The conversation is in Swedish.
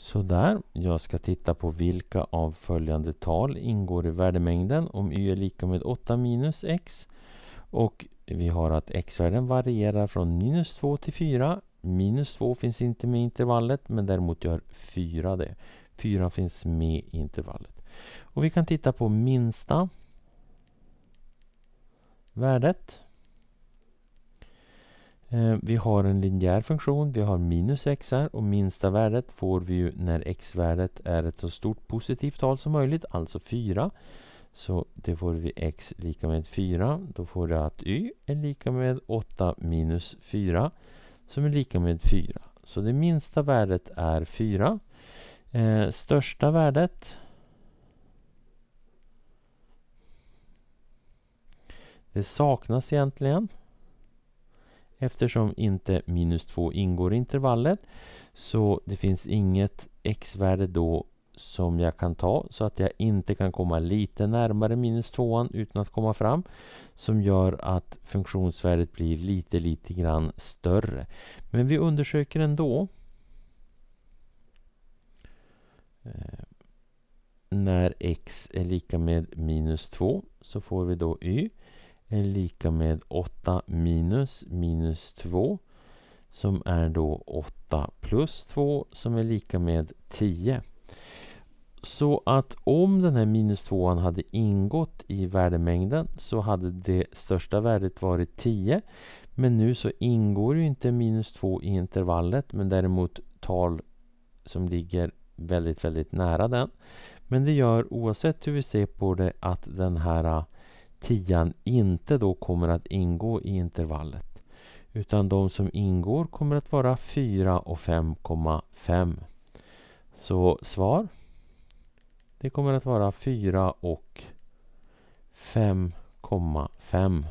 Sådär, jag ska titta på vilka av följande tal ingår i värdemängden om y är lika med 8 minus x. Och vi har att x-värden varierar från minus 2 till 4. Minus 2 finns inte med i intervallet men däremot gör 4 det. 4 finns med i intervallet. Och vi kan titta på minsta värdet. Eh, vi har en linjär funktion, vi har minus x här och minsta värdet får vi ju när x-värdet är ett så stort positivt tal som möjligt, alltså 4. Så det får vi x lika med 4. Då får vi att y är lika med 8 minus 4 som är lika med 4. Så det minsta värdet är 4. Eh, största värdet det saknas egentligen eftersom inte minus 2 ingår i intervallet. Så det finns inget x-värde då som jag kan ta så att jag inte kan komma lite närmare minus 2 utan att komma fram. Som gör att funktionsvärdet blir lite, lite grann större. Men vi undersöker ändå. Eh, när x är lika med minus 2 så får vi då y är lika med 8 minus minus 2 som är då 8 plus 2 som är lika med 10. Så att om den här minus 2 hade ingått i värdemängden så hade det största värdet varit 10. Men nu så ingår ju inte minus 2 i intervallet men däremot tal som ligger väldigt, väldigt nära den. Men det gör oavsett hur vi ser på det att den här tian inte då kommer att ingå i intervallet. Utan de som ingår kommer att vara 4 och 5,5. Så svar? Det kommer att vara 4 och 5,5.